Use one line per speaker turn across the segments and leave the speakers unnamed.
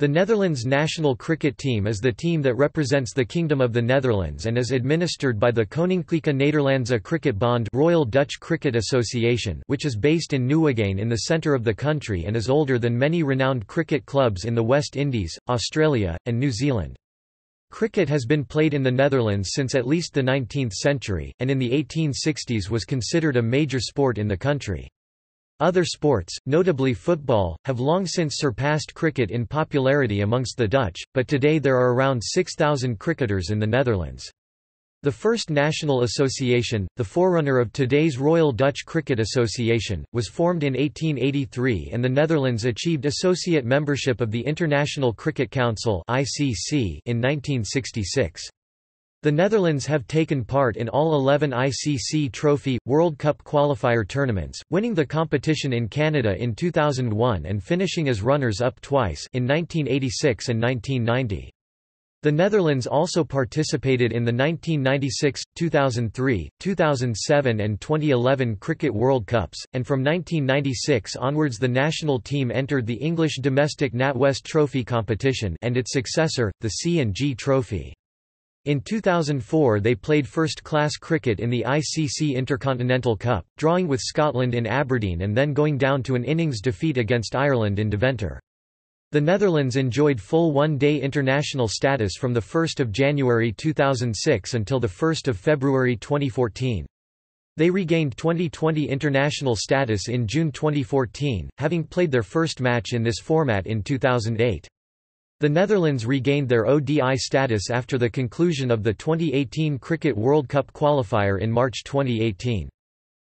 The Netherlands national cricket team is the team that represents the Kingdom of the Netherlands and is administered by the Koninklijke Nederlandse Cricket Bond Royal Dutch Cricket Association which is based in Nieuwegein in the centre of the country and is older than many renowned cricket clubs in the West Indies, Australia, and New Zealand. Cricket has been played in the Netherlands since at least the 19th century, and in the 1860s was considered a major sport in the country. Other sports, notably football, have long since surpassed cricket in popularity amongst the Dutch, but today there are around 6,000 cricketers in the Netherlands. The first national association, the forerunner of today's Royal Dutch Cricket Association, was formed in 1883 and the Netherlands achieved associate membership of the International Cricket Council in 1966. The Netherlands have taken part in all 11 ICC Trophy, World Cup qualifier tournaments, winning the competition in Canada in 2001 and finishing as runners-up twice in 1986 and 1990. The Netherlands also participated in the 1996, 2003, 2007 and 2011 Cricket World Cups, and from 1996 onwards the national team entered the English domestic NatWest Trophy competition and its successor, the C&G Trophy. In 2004 they played first-class cricket in the ICC Intercontinental Cup, drawing with Scotland in Aberdeen and then going down to an innings defeat against Ireland in Deventer. The Netherlands enjoyed full one-day international status from 1 January 2006 until 1 February 2014. They regained Twenty20 international status in June 2014, having played their first match in this format in 2008. The Netherlands regained their ODI status after the conclusion of the 2018 Cricket World Cup qualifier in March 2018.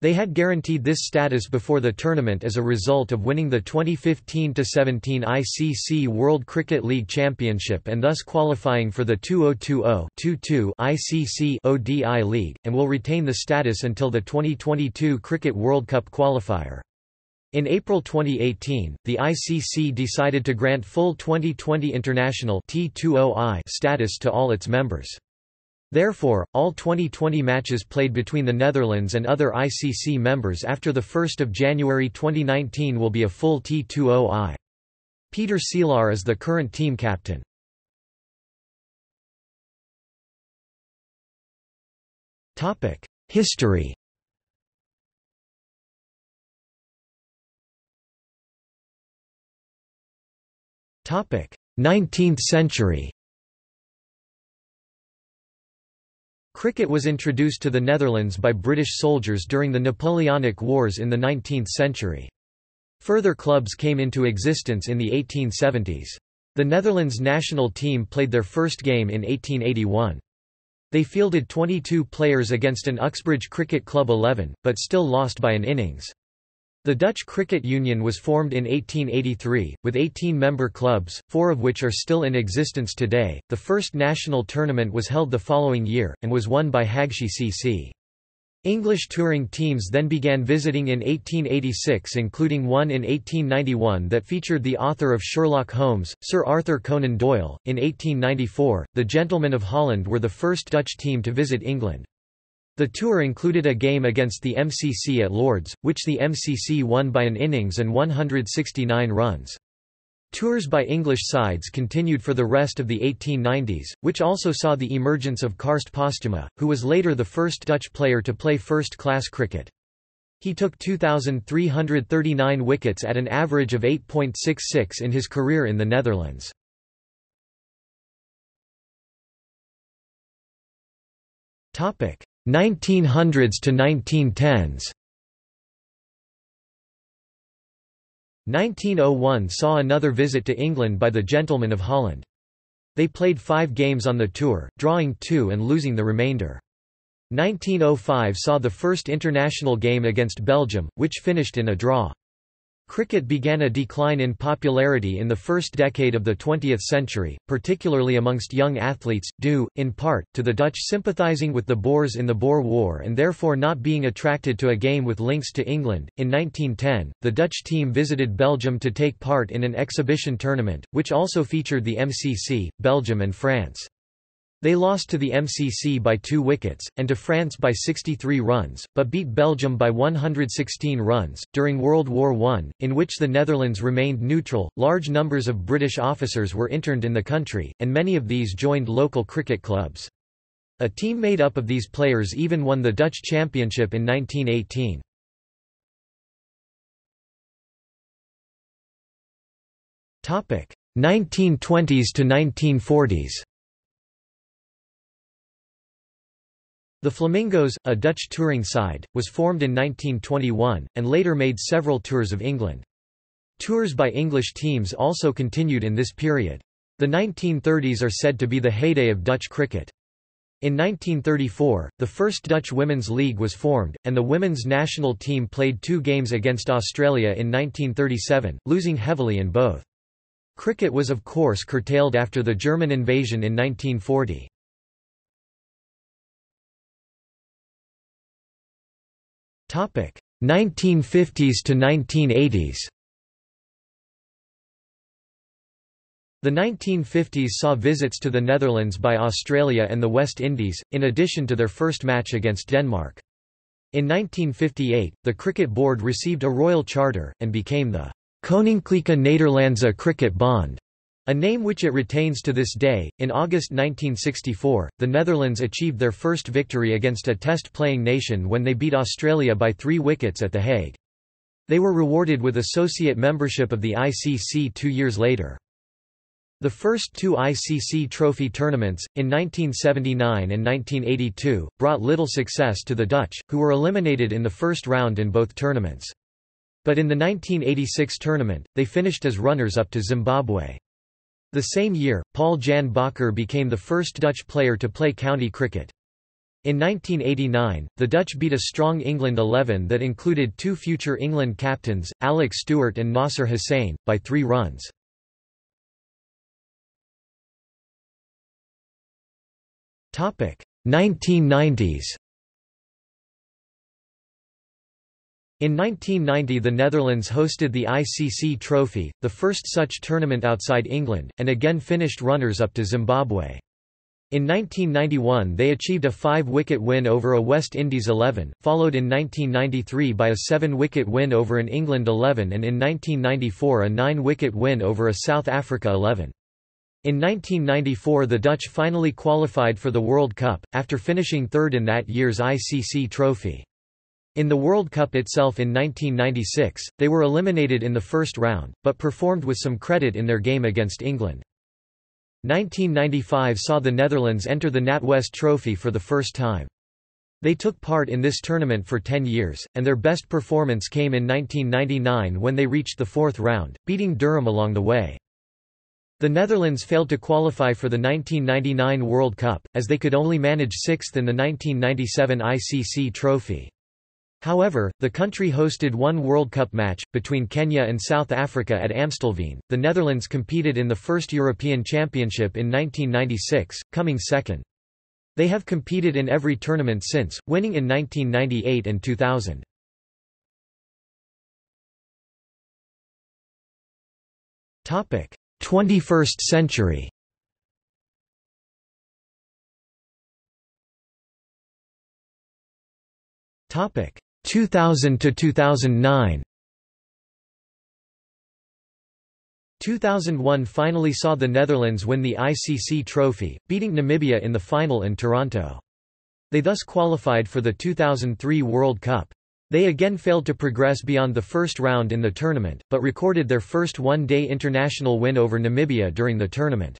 They had guaranteed this status before the tournament as a result of winning the 2015-17 ICC World Cricket League Championship and thus qualifying for the 2020-22 ICC ODI League, and will retain the status until the 2022 Cricket World Cup qualifier. In April 2018, the ICC decided to grant full Twenty20 international T20I status to all its members. Therefore, all Twenty20 matches played between the Netherlands and other ICC members after 1 January 2019 will be a full T20I. Peter Seelaar is the current team captain. History 19th century Cricket was introduced to the Netherlands by British soldiers during the Napoleonic Wars in the 19th century. Further clubs came into existence in the 1870s. The Netherlands national team played their first game in 1881. They fielded 22 players against an Uxbridge Cricket Club 11, but still lost by an innings. The Dutch Cricket Union was formed in 1883, with 18 member clubs, four of which are still in existence today. The first national tournament was held the following year, and was won by Haagsche CC. English touring teams then began visiting in 1886 including one in 1891 that featured the author of Sherlock Holmes, Sir Arthur Conan Doyle. In 1894, the Gentlemen of Holland were the first Dutch team to visit England. The tour included a game against the MCC at Lords, which the MCC won by an innings and 169 runs. Tours by English sides continued for the rest of the 1890s, which also saw the emergence of Carst Posthuma, who was later the first Dutch player to play first-class cricket. He took 2,339 wickets at an average of 8.66 in his career in the Netherlands. 1900s to 1910s 1901 saw another visit to England by the Gentlemen of Holland. They played five games on the tour, drawing two and losing the remainder. 1905 saw the first international game against Belgium, which finished in a draw. Cricket began a decline in popularity in the first decade of the 20th century, particularly amongst young athletes, due, in part, to the Dutch sympathising with the Boers in the Boer War and therefore not being attracted to a game with links to England. In 1910, the Dutch team visited Belgium to take part in an exhibition tournament, which also featured the MCC, Belgium and France. They lost to the MCC by two wickets, and to France by 63 runs, but beat Belgium by 116 runs. During World War I, in which the Netherlands remained neutral, large numbers of British officers were interned in the country, and many of these joined local cricket clubs. A team made up of these players even won the Dutch Championship in 1918. Topic 1920s to 1940s The Flamingos, a Dutch touring side, was formed in 1921, and later made several tours of England. Tours by English teams also continued in this period. The 1930s are said to be the heyday of Dutch cricket. In 1934, the first Dutch Women's League was formed, and the women's national team played two games against Australia in 1937, losing heavily in both. Cricket was of course curtailed after the German invasion in 1940. 1950s to 1980s The 1950s saw visits to the Netherlands by Australia and the West Indies, in addition to their first match against Denmark. In 1958, the Cricket Board received a royal charter, and became the Koninklijke Nederlandse Cricket Bond, a name which it retains to this day. In August 1964, the Netherlands achieved their first victory against a test playing nation when they beat Australia by three wickets at The Hague. They were rewarded with associate membership of the ICC two years later. The first two ICC trophy tournaments, in 1979 and 1982, brought little success to the Dutch, who were eliminated in the first round in both tournaments. But in the 1986 tournament, they finished as runners-up to Zimbabwe. The same year, Paul Jan Bakker became the first Dutch player to play county cricket. In 1989, the Dutch beat a strong England 11 that included two future England captains, Alec Stewart and Nasser Hussain, by three runs. Topic 1990s. In 1990 the Netherlands hosted the ICC Trophy, the first such tournament outside England, and again finished runners-up to Zimbabwe. In 1991 they achieved a five-wicket win over a West Indies 11, followed in 1993 by a seven-wicket win over an England 11 and in 1994 a nine-wicket win over a South Africa 11. In 1994 the Dutch finally qualified for the World Cup, after finishing third in that year's ICC Trophy. In the World Cup itself in 1996, they were eliminated in the first round, but performed with some credit in their game against England. 1995 saw the Netherlands enter the NatWest Trophy for the first time. They took part in this tournament for 10 years, and their best performance came in 1999 when they reached the fourth round, beating Durham along the way. The Netherlands failed to qualify for the 1999 World Cup, as they could only manage sixth in the 1997 ICC Trophy. However, the country hosted one World Cup match, between Kenya and South Africa at Amstelveen. The Netherlands competed in the first European Championship in 1996, coming second. They have competed in every tournament since, winning in 1998 and 2000. Topic: 21st century. Topic: 2000 to 2009 2001 finally saw the Netherlands win the ICC trophy, beating Namibia in the final in Toronto. They thus qualified for the 2003 World Cup. They again failed to progress beyond the first round in the tournament, but recorded their first one-day international win over Namibia during the tournament.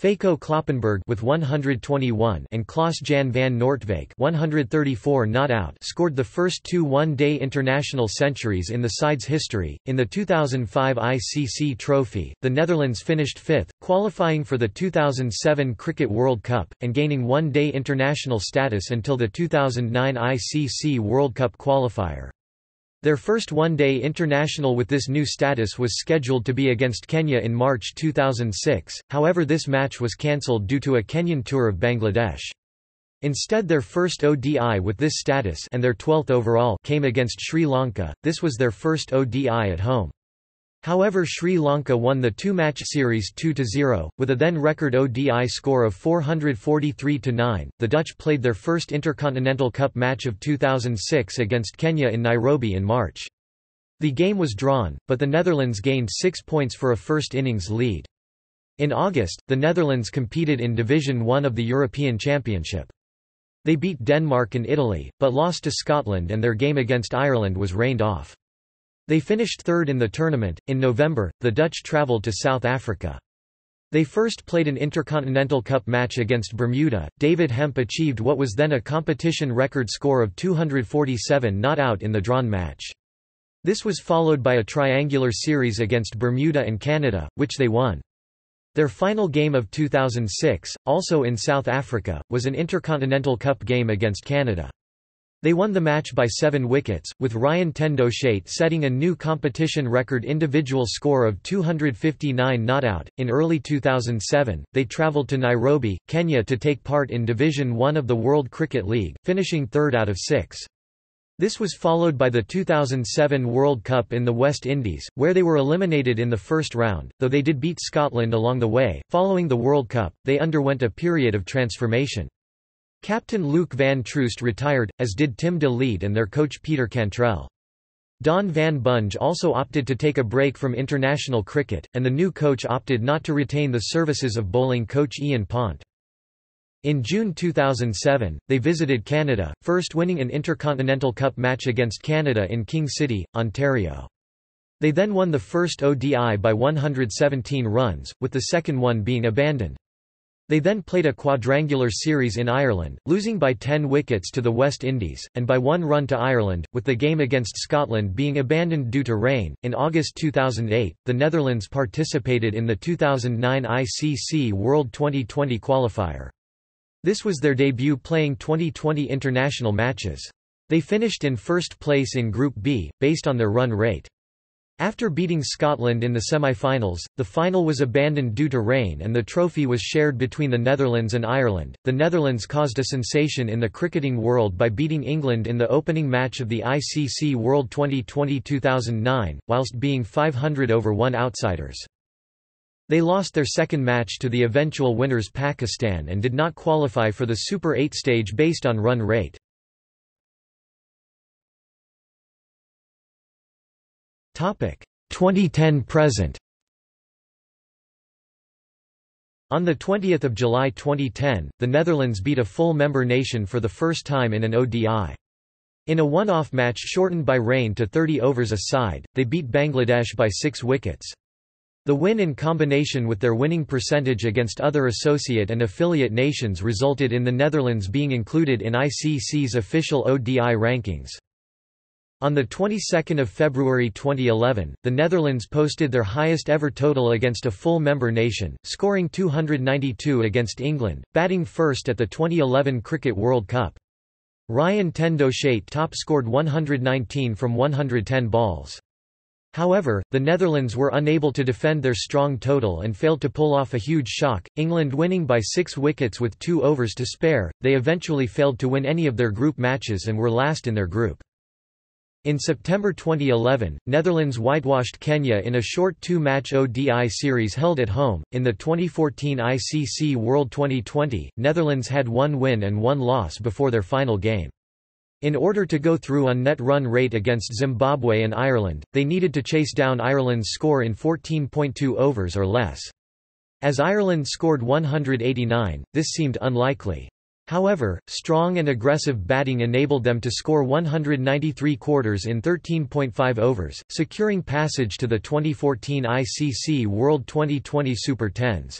Feiko Kloppenburg with 121 and Klaas-Jan van Noortwijk 134 not out scored the first two one-day international centuries in the side's history. In the 2005 ICC Trophy, the Netherlands finished fifth, qualifying for the 2007 Cricket World Cup and gaining one-day international status until the 2009 ICC World Cup qualifier. Their first one-day international with this new status was scheduled to be against Kenya in March 2006, however this match was cancelled due to a Kenyan tour of Bangladesh. Instead their first ODI with this status and their 12th overall came against Sri Lanka, this was their first ODI at home. However Sri Lanka won the two-match series 2-0, with a then-record ODI score of 443-9. The Dutch played their first Intercontinental Cup match of 2006 against Kenya in Nairobi in March. The game was drawn, but the Netherlands gained six points for a first innings lead. In August, the Netherlands competed in Division One of the European Championship. They beat Denmark and Italy, but lost to Scotland and their game against Ireland was rained off. They finished third in the tournament. In November, the Dutch travelled to South Africa. They first played an Intercontinental Cup match against Bermuda. David Hemp achieved what was then a competition record score of 247 not out in the drawn match. This was followed by a triangular series against Bermuda and Canada, which they won. Their final game of 2006, also in South Africa, was an Intercontinental Cup game against Canada. They won the match by seven wickets, with Ryan ten Doeschate setting a new competition record individual score of 259 not out. In early 2007, they travelled to Nairobi, Kenya to take part in Division One of the World Cricket League, finishing third out of six. This was followed by the 2007 World Cup in the West Indies, where they were eliminated in the first round, though they did beat Scotland along the way. Following the World Cup, they underwent a period of transformation. Captain Luuk van Troost retired, as did Tim de Leede and their coach Peter Cantrell. Daan van Bunge also opted to take a break from international cricket, and the new coach opted not to retain the services of bowling coach Ian Pont. In June 2007, they visited Canada, first winning an Intercontinental Cup match against Canada in King City, Ontario. They then won the first ODI by 117 runs, with the second one being abandoned. They then played a quadrangular series in Ireland, losing by 10 wickets to the West Indies, and by one run to Ireland, with the game against Scotland being abandoned due to rain. In August 2008, the Netherlands participated in the 2009 ICC World Twenty20 qualifier. This was their debut playing Twenty20 international matches. They finished in first place in Group B, based on their run rate. After beating Scotland in the semi-finals, the final was abandoned due to rain and the trophy was shared between the Netherlands and Ireland. The Netherlands caused a sensation in the cricketing world by beating England in the opening match of the ICC World Twenty20 2009, whilst being 500 over 1 outsiders. They lost their second match to the eventual winners Pakistan and did not qualify for the Super 8 stage based on run rate. Topic 2010 present. On 20 July 2010, the Netherlands beat a full member nation for the first time in an ODI. In a one-off match shortened by rain to 30 overs a side, they beat Bangladesh by six wickets. The win in combination with their winning percentage against other associate and affiliate nations resulted in the Netherlands being included in ICC's official ODI rankings. On the 22nd of February 2011, the Netherlands posted their highest ever total against a full member nation, scoring 292 against England, batting first at the 2011 Cricket World Cup. Ryan ten top scored 119 from 110 balls. However, the Netherlands were unable to defend their strong total and failed to pull off a huge shock, England winning by six wickets with two overs to spare. They eventually failed to win any of their group matches and were last in their group. In September 2011, Netherlands whitewashed Kenya in a short two-match ODI series held at home. In the 2014 ICC World Twenty20, Netherlands had one win and one loss before their final game. In order to go through on net run rate against Zimbabwe and Ireland, they needed to chase down Ireland's score in 14.2 overs or less. As Ireland scored 189, this seemed unlikely. However, strong and aggressive batting enabled them to score 193 quarters in 13.5 overs, securing passage to the 2014 ICC World Twenty20 Super 10s.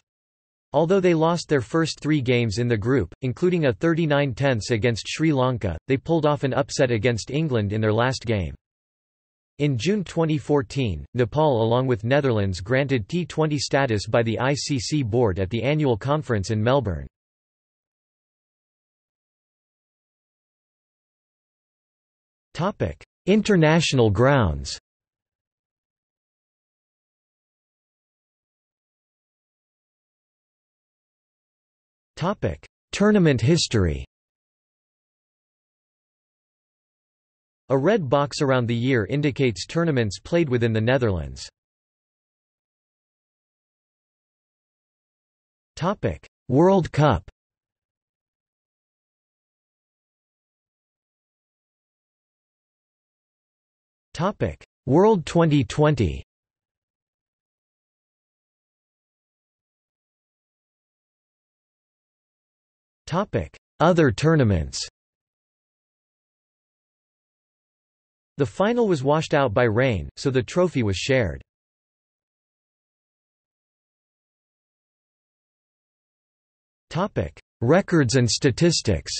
Although they lost their first three games in the group, including a 39 tenths against Sri Lanka, they pulled off an upset against England in their last game. In June 2014, Nepal along with Netherlands granted T20 status by the ICC board at the annual conference in Melbourne. International grounds. Tournament history. A red box around the year indicates tournaments played within the Netherlands. World Cup. Topic: World Twenty20. Topic: Other tournaments. The final was washed out by rain, so the trophy was shared. Topic: Records and statistics.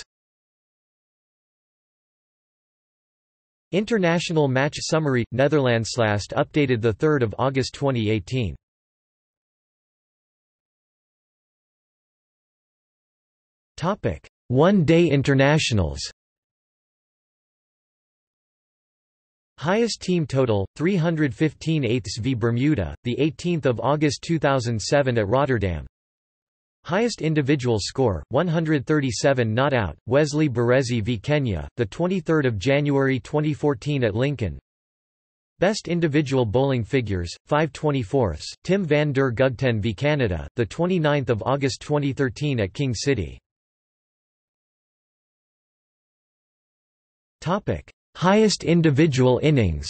International Match Summary Netherlands last updated the 3rd of August 2018. Topic: One-day internationals. Highest team total 315 eighths v Bermuda, the 18th of August 2007 at Rotterdam. Highest individual score 137 not out Wesley Barresi v Kenya, the 23rd of January 2014 at Lincoln. Best individual bowling figures 5/24 Tim van der Gugten v Canada, the 29th of August 2013 at King City. Topic: Highest individual innings.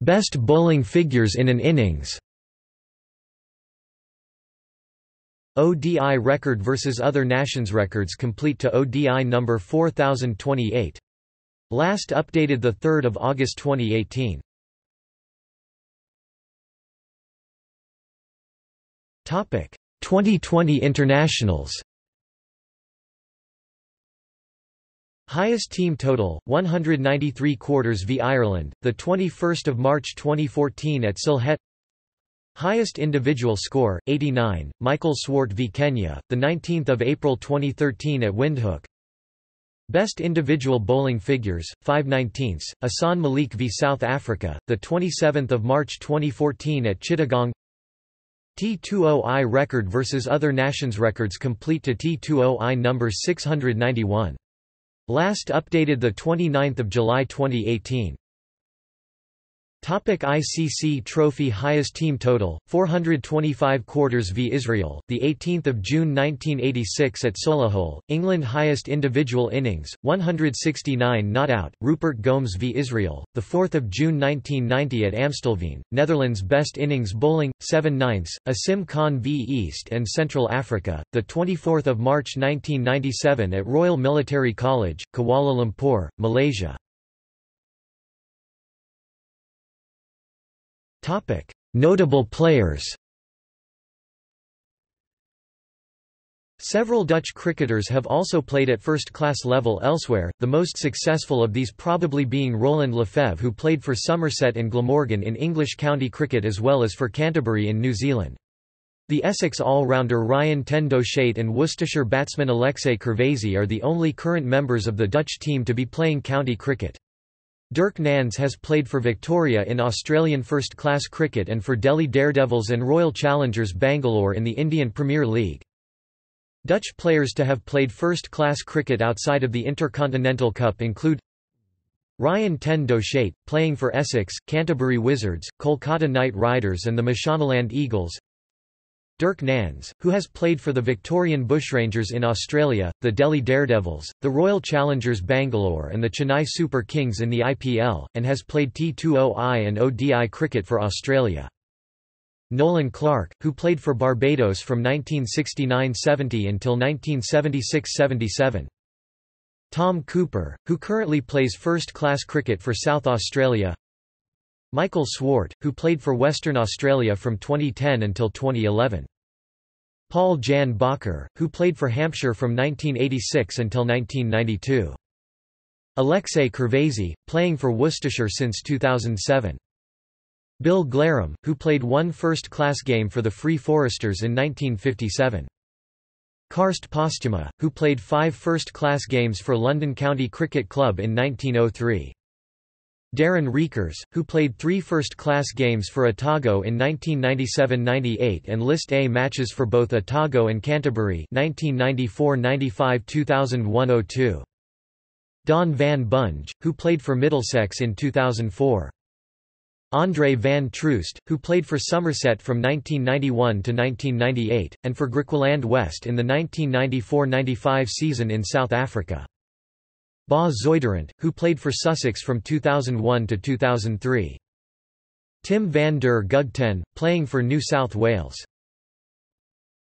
Best bowling figures in an innings. ODI record versus other nations records complete to ODI number 4028. Last updated the 3rd of August 2018. Topic: Twenty20 internationals Highest team total 193 quarters v Ireland the 21st of March 2014 at Sylhet. Highest individual score 89 Michael Swart v Kenya the 19th of April 2013 at Windhoek. Best individual bowling figures 5/19 Hassan Malik v South Africa the 27th of March 2014 at Chittagong. T20I record versus other nations records complete to T20I number 691. Last updated 29 July 2018. Topic ICC Trophy Highest team total 425 quarters v Israel the 18th of June 1986 at Solihull England highest individual innings 169 not out Rupert Gomes v Israel the 4th of June 1990 at Amstelveen Netherlands best innings bowling 7 ninths Asim Khan v East and Central Africa the 24th of March 1997 at Royal Military College Kuala Lumpur Malaysia Topic: Notable players. Several Dutch cricketers have also played at first-class level elsewhere, the most successful of these probably being Roland Lefebvre who played for Somerset and Glamorgan in English county cricket as well as for Canterbury in New Zealand. The Essex all-rounder Ryan ten and Worcestershire batsman Alexei Kervezee are the only current members of the Dutch team to be playing county cricket. Dirk Nannes has played for Victoria in Australian first-class cricket and for Delhi Daredevils and Royal Challengers Bangalore in the Indian Premier League. Dutch players to have played first-class cricket outside of the Intercontinental Cup include Ryan ten Doeschate, playing for Essex, Canterbury Wizards, Kolkata Knight Riders and the Mashonaland Eagles Dirk Nannes, who has played for the Victorian Bushrangers in Australia, the Delhi Daredevils, the Royal Challengers Bangalore and the Chennai Super Kings in the IPL, and has played T20I and ODI cricket for Australia. Nolan Clark, who played for Barbados from 1969–70 until 1976–77. Tom Cooper, who currently plays first-class cricket for South Australia Michael Swart, who played for Western Australia from 2010 until 2011. Paul Jan Bakker, who played for Hampshire from 1986 until 1992. Alexei Kervezee, playing for Worcestershire since 2007. Bill Glarum, who played one first-class game for the Free Foresters in 1957. Carst Posthuma, who played five first-class games for London County Cricket Club in 1903. Darren Reekers, who played three first-class games for Otago in 1997–98 and List A matches for both Otago and Canterbury 1994–95 2001–02. Daan Van Bunge, who played for Middlesex in 2004. André van Troost, who played for Somerset from 1991 to 1998, and for Griqualand West in the 1994–95 season in South Africa. Bas Zuiderent, who played for Sussex from 2001 to 2003. Tim van der Gugten, playing for New South Wales.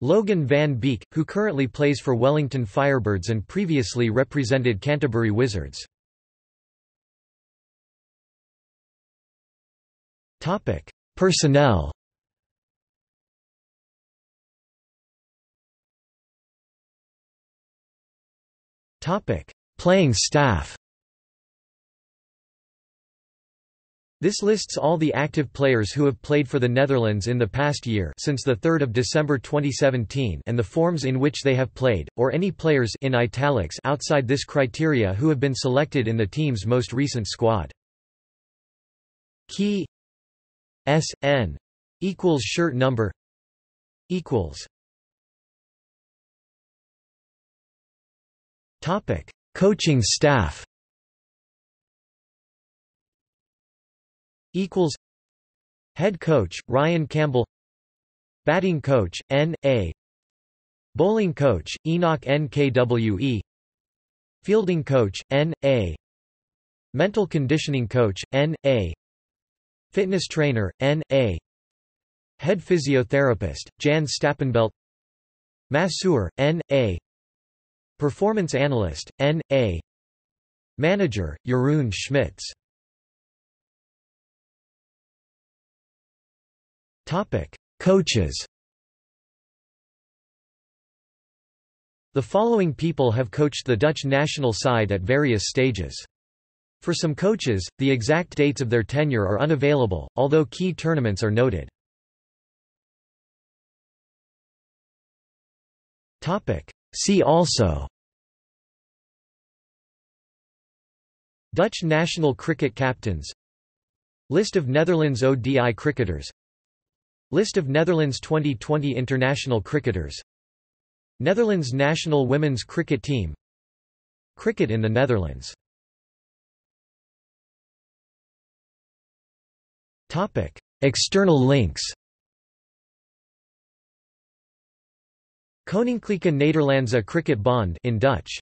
Logan van Beek, who currently plays for Wellington Firebirds and previously represented Canterbury Wizards. Topic: Personnel. Topic: Playing staff. This lists all the active players who have played for the Netherlands in the past year since 3 December 2017 and the forms in which they have played, or any players in italics outside this criteria who have been selected in the team's most recent squad. Key S N equals shirt number equals Topic Coaching staff. Equals Head coach Ryan Campbell. Batting coach N A. Bowling coach Enoch NKWE Fielding coach N A. Mental conditioning coach N A. Fitness trainer, N.A. Head physiotherapist, Jan Stappenbelt. Masseur, N.A. Performance analyst, N.A. Manager, Jeroen Schmitz Coaches The following people have coached the Dutch national side at various stages. For some coaches, the exact dates of their tenure are unavailable, although key tournaments are noted. See also Dutch national cricket captains List of Netherlands ODI cricketers List of Netherlands Twenty20 international cricketers Netherlands national women's cricket team Cricket in the Netherlands External links. Koninklijke Nederlandse Cricket Bond in Dutch